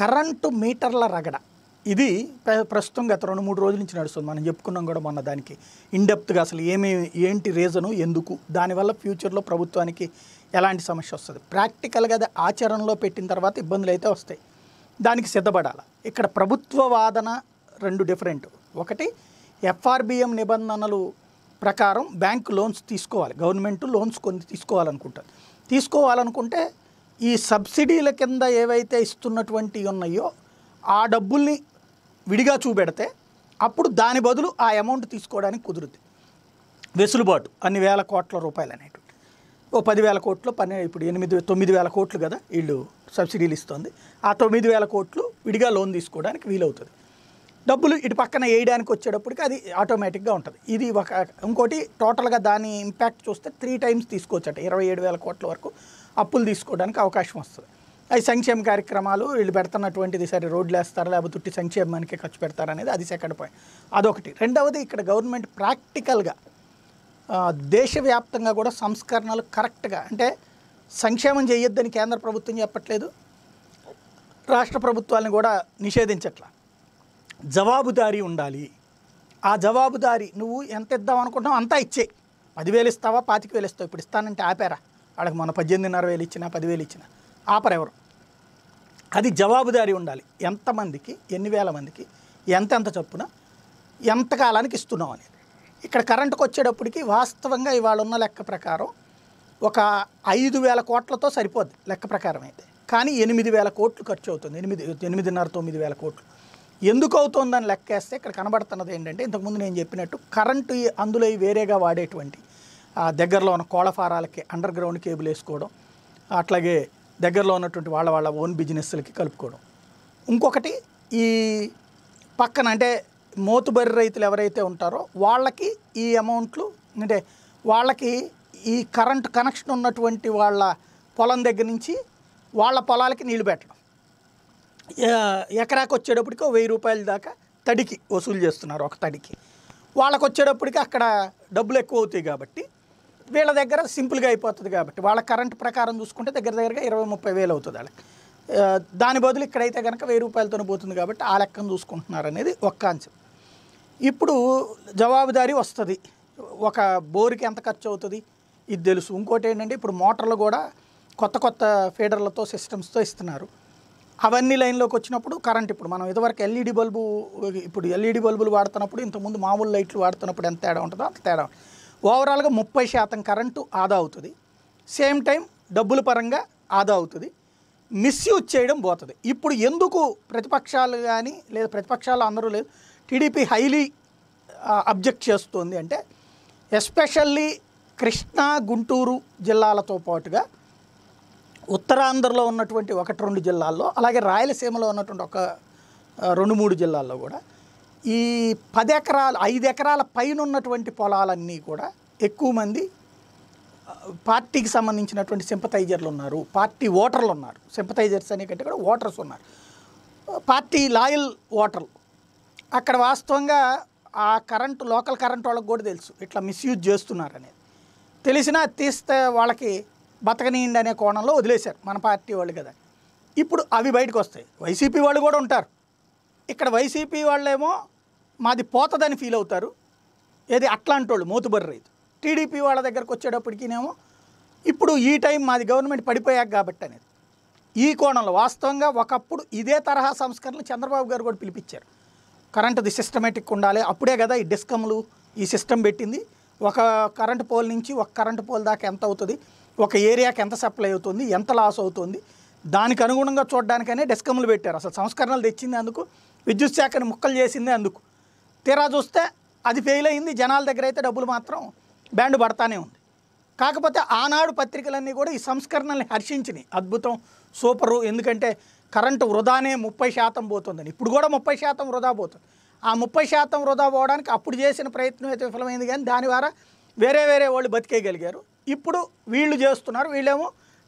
Current మీటర్ల రగడ. ఇది ప్ర- ప్రస్తుతం గత రెండు మూడు రోజుల నుంచి నడుస్తుంది. మనం చెప్పుకున్నాం కూడా మొన్న దానికి. ఇన్డెప్త్గా అసలు ఏమేమి ఏంటి రీజను ఎందుకు? దానివల్ల ఫ్యూచర్లో ప్రభుత్వానికి ఎలాంటి సమస్య వస్తుంది? ప్రాక్టికల్గా అది ఆచరణలో పెట్టిన తర్వాత ఇబ్బందులు అయితే వస్తాయి. దానికి సిద్ధపడాలి. ఇక్కడ ప్రభుత్వ వాదన రెండు డిఫరెంట్. ఒకటి ఎఫ్ఆర్బిఎం నిబంధనలు ప్రకారం బ్యాంక్ లోన్స్ తీసుకోవాలి. గవర్నమెంట్ లోన్స్ కొన్ని తీసుకోవాలనుకుంటుంది. తీసుకోవాలనుకుంటే ఈ సబ్సిడీల కింద ఏవైతే ఇస్తున్నటువంటి ఉన్నాయో ఆ డబ్బుల్ని విడిగా చూపెడితే అప్పుడు దాని బదులు ఆ అమౌంట్ తీసుకోవడానికి కుదురుద్ది. వెసులుబాటు అన్ని వేల కోట్ల రూపాయలు అనేటువంటి. ఓ పదివేల కోట్లు పని ఇప్పుడు ఎనిమిది తొమ్మిది వేల కోట్లు కదా వీళ్ళు సబ్సిడీలు ఇస్తుంది. ఆ తొమ్మిది వేల కోట్లు విడిగా లోన్ తీసుకోవడానికి వీలవుతుంది. డబ్బులు ఇటు పక్కన వేయడానికి వచ్చేటప్పటికి అది ఆటోమేటిక్గా ఉంటుంది. ఇది ఒక ఇంకోటి టోటల్గా దాని ఇంపాక్ట్ చూస్తే త్రీ టైమ్స్ తీసుకోవచ్చట. ఇరవై ఏడు వేల కోట్ల వరకు అప్పులు తీసుకోవడానికి అవకాశం వస్తుంది. అవి సంక్షేమ కార్యక్రమాలు వీళ్ళు పెడుతున్నటువంటిది సరే రోడ్లు వేస్తారా లేకపోతే తుట్టి సంక్షేమానికి ఖర్చు పెడతారా అనేది అది సెకండ్ పాయింట్ అదొకటి. రెండవది ఇక్కడ గవర్నమెంట్ ప్రాక్టికల్గా దేశవ్యాప్తంగా కూడా సంస్కరణలు కరెక్ట్గా అంటే సంక్షేమం చేయొద్దని కేంద్ర ప్రభుత్వం చెప్పట్లేదు. రాష్ట్ర ప్రభుత్వాలను కూడా నిషేధించట్లా. జవాబుదారీ ఉండాలి. ఆ జవాబుదారీ నువ్వు ఎంత ఇద్దాం అనుకుంటావు అంతా ఇచ్చే. పదివేలు ఇస్తావా? పాతిక వేలు ఇస్తావు? ఇప్పుడు ఇస్తానంటే ఆపారా? వాళ్ళకి మన పద్దెనిమిదిన్నర వేలు ఇచ్చినా పదివేలు ఇచ్చినా. ఆపరెవరు అది జవాబుదారీ ఉండాలి. ఎంతమందికి ఎన్ని వేల మందికి ఎంతెంత చొప్పున ఎంత కాలానికి ఇస్తున్నాం అనేది. ఇక్కడ కరెంటుకు వచ్చేటప్పటికి వాస్తవంగా ఇవాళ ఉన్న లెక్క ప్రకారం ఒక ఐదు వేల కోట్లతో సరిపోద్ది లెక్క ప్రకారం అయితే. కానీ ఎనిమిది వేల కోట్లు ఖర్చు అవుతుంది. ఎనిమిది ఎనిమిదిన్నర తొమ్మిది వేల కోట్లు. ఎందుకు అవుతుందని లెక్కేస్తే ఇక్కడ కనబడుతున్నది ఏంటంటే ఇంతకుముందు నేను చెప్పినట్టు కరెంటు అందులో వేరేగా వాడేటువంటి ఆ దగ్గరలో ఉన్న కోళ్ళ ఫారాలకి అండర్ గ్రౌండ్ కేబుల్ వేసుకోవడం అట్లాగే దగ్గరలో ఉన్నటువంటి వాళ్ళ వాళ్ళ ఓన్ బిజినెస్లకి కలుపుకోవడం. ఇంకొకటి ఈ పక్కన అంటే మోతుబరి రైతులు ఎవరైతే ఉంటారో వాళ్ళకి ఈ అమౌంట్లు అంటే వాళ్ళకి ఈ కరెంట్ కనెక్షన్ ఉన్నటువంటి వాళ్ళ పొలం దగ్గర నుంచి వాళ్ళ పొలాలకి నీళ్ళు పెట్టడం. ఎకరాకు వచ్చేటప్పటికి వెయ్యి రూపాయల దాకా తడికి వసూలు చేస్తున్నారు ఒక తడికి. వాళ్ళకు వచ్చేటప్పటికి అక్కడ డబ్బులు ఎక్కువ అవుతాయి కాబట్టి వీళ్ళ దగ్గర సింపుల్గా అయిపోతుంది కాబట్టి వాళ్ళ కరెంట్ ప్రకారం చూసుకుంటే దగ్గర దగ్గరగా ఇరవై ముప్పై వేలు అవుతుంది వాళ్ళకి. దాని బదులు ఇక్కడైతే కనుక వెయ్యి రూపాయలతోనే పోతుంది కాబట్టి ఆ లెక్కను చూసుకుంటున్నారు అనేది ఒక కాన్సెప్ట్. ఇప్పుడు జవాబుదారీ వస్తుంది. ఒక బోరుకి ఎంత ఖర్చు అవుతుంది ఇది తెలుసు. ఇంకోటి ఏంటంటే ఇప్పుడు మోటార్లు కూడా కొత్త కొత్త ఫీడర్లతో సిస్టమ్స్తో ఇస్తున్నారు. అవన్నీ లైన్లోకి వచ్చినప్పుడు కరెంట్ ఇప్పుడు మనం ఇదివరకు ఎల్ఈడి బల్బు ఇప్పుడు ఎల్ఈడి బల్బులు వాడుతున్నప్పుడు ఇంతకుముందు మామూలు లైట్లు వాడుతున్నప్పుడు ఎంత తేడా ఉంటుందో అంత తేడా ఓవరాల్గా ముప్పై శాతం కరెంటు ఆదా అవుతుంది. సేమ్ టైం డబ్బుల పరంగా ఆదా అవుతుంది. మిస్యూజ్ చేయడం పోతుంది. ఇప్పుడు ఎందుకు ప్రతిపక్షాలు కానీ లేదా ప్రతిపక్షాలు అందరూ లేదు టీడీపీ హైలీ అబ్జెక్ట్ చేస్తుంది అంటే ఎస్పెషల్లీ కృష్ణా గుంటూరు జిల్లాలతో పాటుగా ఉత్తరాంధ్రలో ఉన్నటువంటి ఒకటి రెండు జిల్లాల్లో అలాగే రాయలసీమలో ఉన్నటువంటి ఒక రెండు మూడు జిల్లాల్లో కూడా ఈ పది ఎకరాలు ఐదు ఎకరాల పైన ఉన్నటువంటి పొలాలన్నీ కూడా ఎక్కువ మంది పార్టీకి సంబంధించినటువంటి సింపతైజర్లు ఉన్నారు. పార్టీ ఓటర్లు ఉన్నారు. సింపతైజర్స్ అనే కంటే కూడా ఓటర్స్ ఉన్నారు. పార్టీ లాయల్ ఓటర్లు అక్కడ వాస్తవంగా ఆ కరెంటు లోకల్ కరెంట్ వాళ్ళకి కూడా తెలుసు. ఇట్లా మిస్యూజ్ చేస్తున్నారు అనేది తెలిసినా తీస్తే వాళ్ళకి బతకనీయండి అనే కోణంలో వదిలేశారు. మన పార్టీ వాళ్ళు కదా. ఇప్పుడు అవి బయటకు వస్తాయి. వైసీపీ వాళ్ళు కూడా ఉంటారు. ఇక్కడ వైసీపీ వాళ్ళేమో మాది పోతదని ఫీల్ అవుతారు. ఏది అట్లాంటి వాళ్ళు మోతుబరి రైతు. టీడీపీ వాళ్ళ దగ్గరకు వచ్చేటప్పటికినేమో ఇప్పుడు ఈ టైం మాది గవర్నమెంట్ పడిపోయాక కాబట్టి అనేది. ఈ కోణంలో వాస్తవంగా ఒకప్పుడు ఇదే తరహా సంస్కరణలు చంద్రబాబు గారు కూడా పిలిపించారు. కరెంటుది సిస్టమేటిక్ ఉండాలి. అప్పుడే కదా ఈ డిస్కమ్లు ఈ సిస్టమ్ పెట్టింది. ఒక కరెంటు పోల్ నుంచి ఒక కరెంటు పోల్ దాకా ఎంత అవుతుంది? ఒక ఏరియాకి ఎంత సప్లై అవుతుంది ఎంత లాస్ అవుతుంది దానికి అనుగుణంగా చూడడానికనే డిస్కమ్లు పెట్టారు. అసలు సంస్కరణలు తెచ్చింది అందుకు విద్యుత్ శాఖను ముక్కలు చేసింది అందుకు. తీరా చూస్తే అది ఫెయిల్ అయింది జనాల దగ్గర అయితే డబ్బులు మాత్రం బ్యాండ్ పడతానే ఉంది. కాకపోతే ఆనాడు పత్రికలన్నీ కూడా ఈ సంస్కరణల్ని హర్షించినాయి. అద్భుతం సూపరు ఎందుకంటే కరెంటు వృధానే ముప్పై శాతం పోతుందని. ఇప్పుడు కూడా ముప్పై శాతం వృధా పోతుంది. ఆ ముప్పై శాతం వృధా పోవడానికి అప్పుడు చేసిన ప్రయత్నం అయితే విఫలమైంది కానీ దాని ద్వారా వేరే వేరే వాళ్ళు బతికేయగలిగారు. ఇప్పుడు వీళ్ళు చేస్తున్నారు వీళ్ళేమో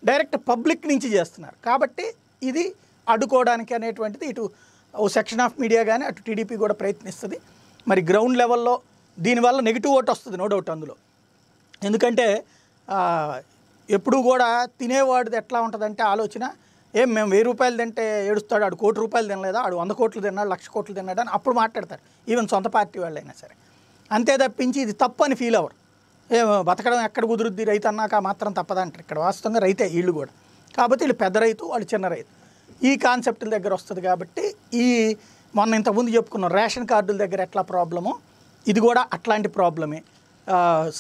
డైరెక్ట్ పబ్లిక్ నుంచి చేస్తున్నారు. కాబట్టి ఇది అడ్డుకోవడానికి అనేటువంటిది ఇటు ఓ సెక్షన్ ఆఫ్ మీడియా కానీ అటు టీడీపీ కూడా ప్రయత్నిస్తుంది. మరి గ్రౌండ్ లెవెల్లో దీనివల్ల నెగిటివ్ ఓట్ వస్తుంది నో డౌట్ అందులో. ఎందుకంటే ఎప్పుడూ కూడా తినేవాడిది ఎట్లా ఉంటుందంటే ఆలోచన ఏం మేము వెయ్యి రూపాయలు తింటే ఏడుస్తాడు ఆడు కోటి రూపాయలు తినలేదా ఆడు వంద కోట్లు తిన్నాడు లక్ష కోట్లు తిన్నాడు అని అప్పుడు మాట్లాడతారు. ఈవెన్ సొంత పార్టీ వాళ్ళైనా సరే. అంతే తప్పించి ఇది తప్పు అని ఫీల్ అవ్వరు. బతకడం ఎక్కడ కుదురుద్ది? రైతు అన్నాక మాత్రం తప్పదంటారు ఇక్కడ. వాస్తవంగా రైతే వీళ్ళు కూడా. కాబట్టి వీళ్ళు పెద్ద రైతు వాళ్ళు చిన్న రైతు. ఈ కాన్సెప్ట్ల దగ్గర వస్తుంది కాబట్టి ఈ మొన్న ఇంతకుముందు చెప్పుకున్నాం రేషన్ కార్డుల దగ్గర ఎట్లా ప్రాబ్లమో ఇది కూడా అట్లాంటి ప్రాబ్లమే.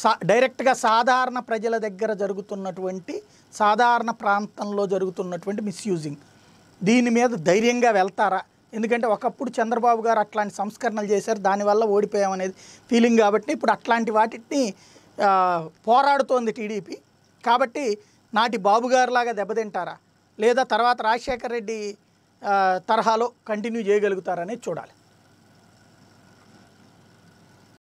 సా డైరెక్ట్గా సాధారణ ప్రజల దగ్గర జరుగుతున్నటువంటి సాధారణ ప్రాంతంలో జరుగుతున్నటువంటి మిస్యూజింగ్ దీని మీద ధైర్యంగా వెళ్తారా? ఎందుకంటే ఒకప్పుడు చంద్రబాబు గారు అట్లాంటి సంస్కరణలు చేశారు దానివల్ల ఓడిపోయామనేది ఫీలింగ్ కాబట్టి ఇప్పుడు అట్లాంటి వాటిని పోరాడుతోంది టీడీపీ. కాబట్టి నాటి బాబు గారిలాగా దెబ్బతింటారా? లేదా తర్వాత రాజశేఖర రెడ్డి తరహాలో కంటిన్యూ చేయగలుగుతారనేది చూడాలి.